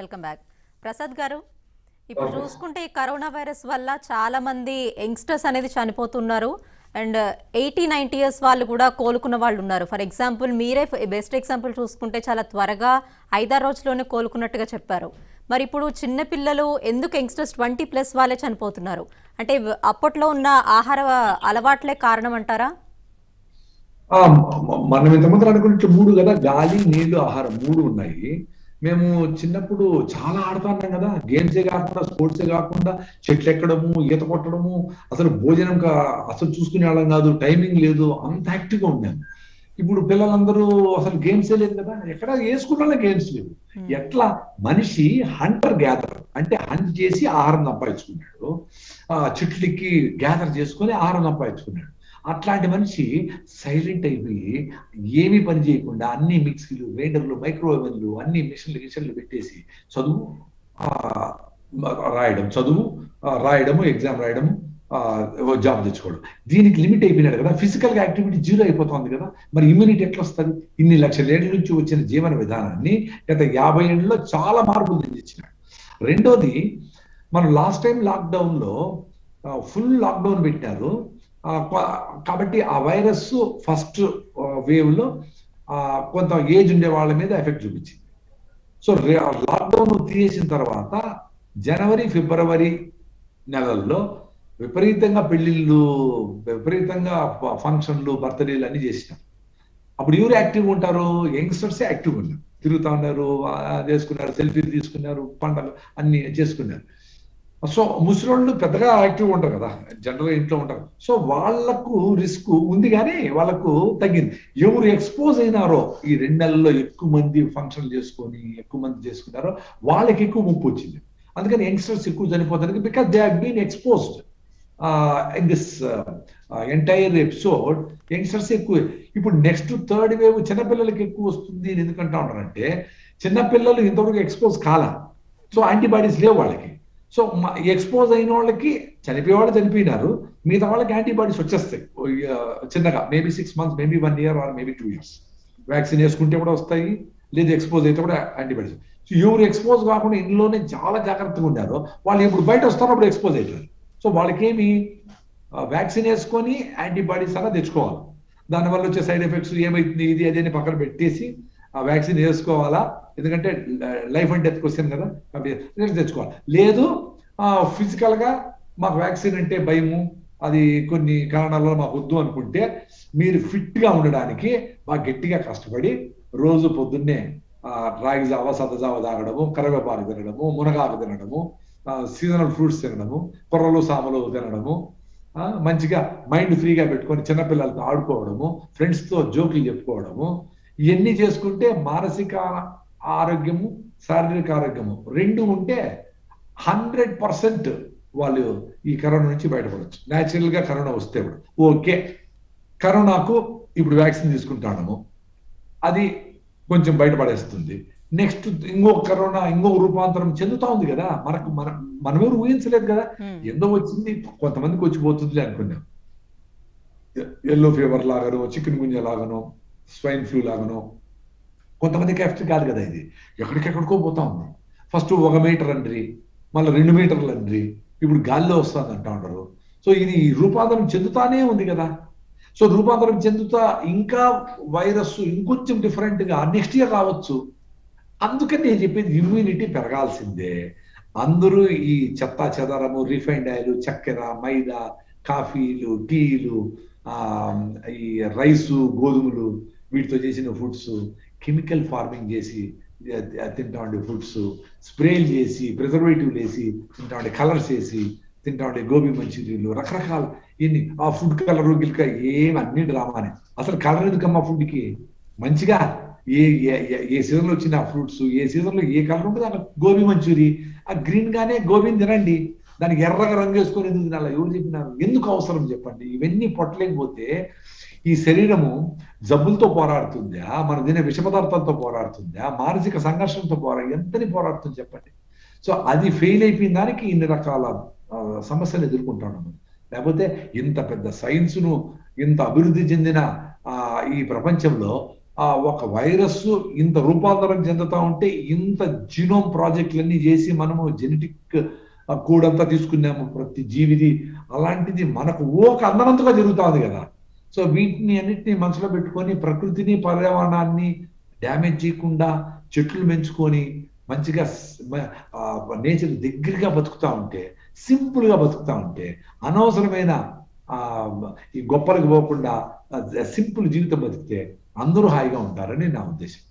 Welcome back. Prasad గారు ఇప్పుడు చూసుకుంటే ఈ కరోనా వైరస్ వల్ల చాలా మంది యంగ్స్టర్స్ అనేది చనిపోతున్నారు. అండ్ ఎయిటీ నైన్టీ ఇయర్స్ వాళ్ళు కూడా కోలుకున్న వాళ్ళు ఉన్నారు. ఫర్ ఎగ్జాంపుల్ మీరే బెస్ట్ ఎగ్జాంపుల్ చూసుకుంటే చాలా త్వరగా ఐదారు రోజుల్లోనే కోలుకున్నట్టుగా చెప్పారు. మరి ఇప్పుడు చిన్న పిల్లలు ఎందుకు యంగ్స్టర్స్ ట్వంటీ ప్లస్ వాళ్ళే చనిపోతున్నారు? అంటే అప్పట్లో ఉన్న ఆహార అలవాట్లే కారణం అంటారా? మనం ఇంతకుముందు అనుకున్నట్టు మూడు కదా గాలి నీళ్ళు ఆహారం మూడు ఉన్నాయి. మేము చిన్నప్పుడు చాలా ఆడుతున్నాం కదా. గేమ్సే కాకుండా స్పోర్ట్సే కాకుండా చెట్లు ఎక్కడము ఈత కొట్టడము అసలు భోజనం కా- అసలు చూసుకునే వాళ్ళం కాదు టైమింగ్ లేదు అంత యాక్టివ్గా ఉన్నాం ఇప్పుడు పిల్లలందరూ అసలు గేమ్సే లేదు కదా. ఎక్కడ స్కూల్లో గేమ్స్ లేవు. ఎట్లా? మనిషి హంటర్ గ్యాదర్ అంటే హంట్ చేసి ఆహారం సంపాదించుకున్నాడు. ఆ చెట్లకి గ్యాదర్ చేసుకొని ఆహారం సంపాదించుకున్నాడు. అట్లాంటి మనిషి సైలెంట్ అయిపోయి ఏమీ పని చేయకుండా అన్ని మిక్సీలు గ్రైండర్లు మైక్రోవేవెన్లు అన్ని మిషన్లు గిషన్లు పెట్టేసి చదువు రాయడం చదువు రాయడము ఎగ్జామ్ రాయడము ఆ, జాబ్ తెచ్చుకోవడం. దీనికి లిమిట్ అయిపోయినాడు కదా. ఫిజికల్గా యాక్టివిటీ జీరో అయిపోతుంది కదా. మరి ఇమ్యూనిటీ ఎట్లా వస్తుంది ఇన్ని లక్షల ఏళ్ళ నుంచి వచ్చిన జీవన విధానాన్ని గత యాభై ఏళ్ళలో చాలా మార్పులు తెచ్చినాడు రెండోది మనం లాస్ట్ టైం లాక్డౌన్లో ఫుల్ లాక్డౌన్ పెట్టారు. కాబట్టి ఆ వైరస్ ఫస్ట్ వేవ్లో కొంత ఏజ్ ఉండే వాళ్ళ మీద ఎఫెక్ట్ చూపించింది. సో లాక్డౌన్ తీసేసిన తర్వాత జనవరి ఫిబ్రవరి నెలల్లో విపరీతంగా పెళ్ళిళ్ళు విపరీతంగా ఫంక్షన్లు బర్త్డేలు అన్ని చేసినాం. అప్పుడు ఎవరు యాక్టివ్గా ఉంటారు? యంగ్స్టర్సే యాక్టివ్గా ఉన్నారు. తిరుగుతా ఉన్నారు చేసుకున్నారు సెల్ఫీలు తీసుకున్నారు పండగలు అన్ని చేసుకున్నారు. సో ముసలోళ్ళు పెద్దగా యాక్టివ్ ఉంటారు కదా జనరల్ ఇంట్లో ఉంటారు. సో వాళ్ళకు రిస్క్ ఉంది కానీ వాళ్ళకు తగ్గింది. ఎవరు ఎక్స్పోజ్ అయినారో ఈ రెండు నెలల్లో ఎక్కువ మంది ఫంక్షన్లు చేసుకొని ఎక్కువ మంది చేసుకున్నారో వాళ్ళకి ఎక్కువ ముప్పు వచ్చింది. అందుకని యంగ్స్టర్స్ ఎక్కువ చనిపోతారు because they have been exposed in this entire episode youngsters ఎక్కువ. ఇప్పుడు నెక్స్ట్ థర్డ్ వేవ్ చిన్నపిల్లలకి ఎక్కువ వస్తుంది అని ఎందుకంటా ఉన్నారంటే చిన్నపిల్లలు ఇంతవరకు ఎక్స్పోజ్ కాల. సో యాంటీబాడీస్ లేవు వాళ్ళకి. సో ఎక్స్పోజ్ అయిన వాళ్ళకి చనిపోయే వాళ్ళు చనిపోయినారు మిగతా వాళ్ళకి యాంటీబాడీస్ వచ్చేస్తాయి. చిన్నగా maybe six months maybe one year or maybe two years vaccine వేసుకుంటే కూడా వస్తాయి లేదు ఎక్స్పోజ్ అయితే కూడా యాంటీబాడీస్ ఎవరు ఎక్స్పోజ్ కాకుండా ఇంట్లోనే చాలా జాగ్రత్తగా ఉన్నారు వాళ్ళు ఇప్పుడు బయట వస్తారో అప్పుడు ఎక్స్పోజ్ అవుతారు సో వాళ్ళకేమి వ్యాక్సిన్ వేసుకొని యాంటీబాడీస్ అలా తెచ్చుకోవాలి. దానివల్ల వచ్చే సైడ్ ఎఫెక్ట్స్ ఏమైతుంది ఇది అదే పక్కన పెట్టేసి ఆ వ్యాక్సిన్ వేసుకోవాలా? ఎందుకంటే లైఫ్ అండ్ డెత్ క్వశ్చన్ కదా? కాబట్టి తెచ్చుకోవాలి. లేదు ఫిజికల్గా మాకు వ్యాక్సిన్ అంటే భయము. అది కొన్ని కారణాల వల్ల మాకు వద్దు అనుకుంటే మీరు ఫిట్గా ఉండడానికి బాగా గట్టిగా కష్టపడి రోజు పొద్దున్నే రాగి జావ సద్దజావ తాగడము కరివేపాకు తినడము మునగాకు తినడము సీజనల్ ఫ్రూట్స్ తినడము కొర్రలు సామలు తినడము మంచిగా మైండ్ ఫ్రీగా పెట్టుకొని చిన్నపిల్లలతో ఆడుకోవడము ఫ్రెండ్స్తో జోకులు చెప్పుకోవడము ఇవన్నీ చేసుకుంటే మానసిక ఆరోగ్యము శారీరక ఆరోగ్యము రెండు ఉంటే హండ్రెడ్ పర్సెంట్ వాళ్ళు ఈ కరోనా నుంచి బయటపడవచ్చు న్యాచురల్గా కరోనా వస్తే ఓకే. కరోనాకు ఇప్పుడు వ్యాక్సిన్ తీసుకుంటాము. అది కొంచెం బయటపడేస్తుంది. నెక్స్ట్ ఇంకో కరోనా ఇంకో రూపాంతరం చెందుతా ఉంది కదా. మనకు మన మనమెవరు ఊహించలేదు కదా. ఎందో వచ్చింది. కొంతమందికి వచ్చిపోతుంది అనుకున్నాం. ఎల్లో ఫీవర్ లాగానో చికెన్ గుంజ లాగానో స్వైన్ ఫ్లూ లాగానో కొంతమందికి ఎఫెక్ట్ కాదు కదా ఇది. ఎక్కడికెక్కడికో పోతా ఉంది ఫస్ట్ ఒక మీటర్ అండ్రి మళ్ళీ రెండు మీటర్లు అండ్రి. ఇప్పుడు గాల్లో వస్తుంది అంటా ఉంటారు సో ఇది రూపాంతరం చెందుతానే ఉంది కదా. సో రూపాంతరం చెందుతా ఇంకా వైరస్ ఇంకొంచెం డిఫరెంట్గా నెక్స్ట్ ఇయర్ రావచ్చు. అందుకని నేను చెప్పేది ఇమ్యూనిటీ పెరగాల్సిందే. అందరూ ఈ చెత్త చెదరము రిఫైండ్ ఆయిల్ చక్కెర మైదా కాఫీలు టీలు ఈ రైసు గోధుమలు వీటితో చేసిన ఫుడ్స్ కెమికల్ ఫార్మింగ్ చేసి తింటా ఉండే ఫుడ్స్ స్ప్రేలు చేసి ప్రిజర్వేటివ్లు వేసి తింటా ఉండే కలర్స్ వేసి తింటా ఉండే గోబీ మంచూరియన్లు రకరకాల ఇన్ని ఆ ఫుడ్ కలర్ గిల్క ఏం అన్ని డ్రామానే అసలు కలర్ ఎందుకమ్మా ఫుడ్కి? మంచిగా ఏ ఏ- ఏ- ఏ సీజన్లో వచ్చిన ఫ్రూట్స్ ఏ సీజన్లో ఏ కలర్ ఉంటుంది అక్కడ గోబీ మంచూరి. ఆ గ్రీన్ గానే గోబీని తినండి. దానికి ఎర్రగా రంగు వేసుకొని ఎందుకు తినాలా? ఎవరు చెప్పినారు ఎందుకు అవసరం చెప్పండి? ఇవన్నీ పొట్టలేకపోతే ఈ శరీరము జబ్బులతో పోరాడుతుందా? మనం తినే విష పదార్థాలతో పోరాడుతుందా? మానసిక సంఘర్షణతో పోరా ఎంతని పోరాడుతుంది చెప్పండి. సో అది ఫెయిల్ అయిపోయిన దానికి ఇన్ని రకాల సమస్యలు ఎదుర్కొంటాను లేకపోతే ఇంత పెద్ద సైన్స్ను ఇంత అభివృద్ధి చెందిన ఆ, ఈ ప్రపంచంలో ఆ ఒక వైరస్ ఇంత రూపాంతరం చెందుతా ఉంటే ఇంత జీనోమ్ ప్రాజెక్టులన్నీ చేసి మనము జెనెటిక్ ఆ కూడంతా తీసుకున్నాము ప్రతి జీవిది. అలాంటిది మనకు ఓక అందనంతగా జరుగుతుంది కదా. సో వీటిని అన్నిటిని మనసులో పెట్టుకొని ప్రకృతిని పర్యావరణాన్ని డ్యామేజ్ చేయకుండా చెట్లు పెంచుకొని మంచిగా నేచర్ దగ్గరగా బతుకుతా ఉంటే సింపుల్గా బతుకుతా ఉంటే అనవసరమైన ఈ గొప్పలకు పోకుండా సింపుల్ జీవితం బతికితే అందరూ హాయిగా ఉంటారని నా ఉద్దేశం.